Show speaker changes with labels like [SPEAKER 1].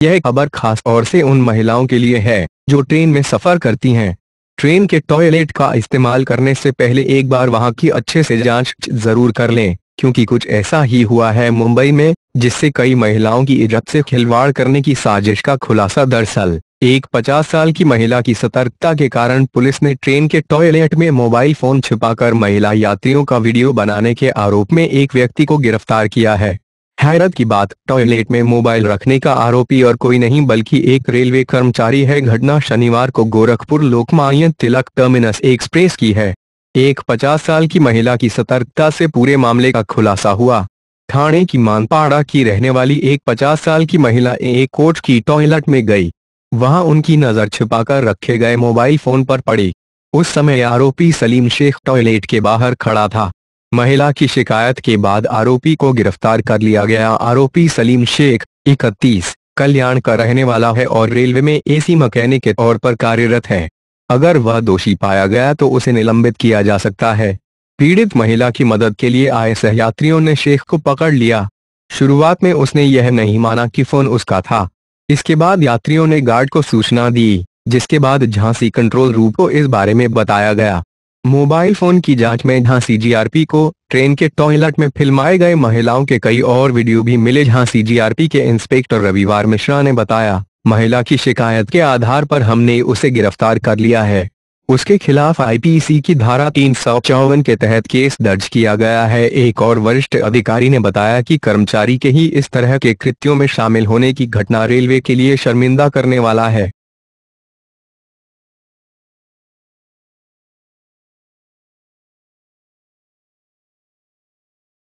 [SPEAKER 1] यह खबर खास तौर से उन महिलाओं के लिए है, जो ट्रेन में सफ़र करती हैं। ट्रेन के टॉयलेट का इस्तेमाल करने से पहले एक बार वहाँ की अच्छे से जाँच ज़रूर कर लें, क्योंकि कुछ ऐसा ही हुआ है मुंबई में, जिससे कई महिलाओं की इज़्ज़त से खिलवाड़ करने की साजिश का खुलासा दरअसल। एक 50 साल की महिला की सतर्कता के कारण पुलिस ने ट्रेन के टॉयलेट में मोबाइल फ़ोन छिपाकर महिला यात्रियों का वीडियो बनाने के आरोप में एक व्यक्ति को गिरफ़्तार किया है। हैरत की बात, टॉयलेट में मोबाइल रखने का आरोपी और कोई नहीं बल्कि एक रेलवे कर्मचारी है। घटना शनिवार को गोरखपुर लोकमान्य तिलक टर्मिनस एक्सप्रेस की है। एक 50 साल की महिला की सतर्कता से पूरे मामले का खुलासा हुआ। थाने की मानपाड़ा की रहने वाली एक 50 साल की महिला एक कोच की टॉयलेट में गई। वहाँ उनकी नज़र छिपाकर रखे गए मोबाइल फ़ोन पर पड़ी। उस समय आरोपी सलीम शेख टॉयलेट के बाहर खड़ा था। महिला की शिकायत के बाद आरोपी को गिरफ़्तार कर लिया गया। आरोपी सलीम शेख, इकतीस, कल्याण का रहने वाला है और रेलवे में एसी मैकेनिक के तौर पर कार्यरत है। अगर वह दोषी पाया गया तो उसे निलंबित किया जा सकता है। पीड़ित महिला की मदद के लिए आए सहयात्रियों ने शेख को पकड़ लिया। शुरुआत में उसने यह नहीं माना कि फ़ोन उसका था। इसके बाद यात्रियों ने गार्ड को सूचना दी, जिसके बाद झांसी कंट्रोल रूम को इस बारे में बताया गया। मोबाइल फ़ोन की जाँच में झांसी जीआरपी को ट्रेन के टॉयलेट में फिल्माए गए महिलाओं के कई और वीडियो भी मिले झांसी जीआरपी के इंस्पेक्टर रविवार मिश्रा ने बताया, महिला की शिकायत के आधार पर हमने उसे गिरफ़्तार कर लिया है। उसके खिलाफ आईपीसी की धारा तीन सौ चौवन के तहत केस दर्ज किया गया है। एक और वरिष्ठ अधिकारी ने बताया कि कर्मचारी के ही इस तरह के कृत्यों में शामिल होने की घटना रेलवे के लिए शर्मिंदा करने वाला है।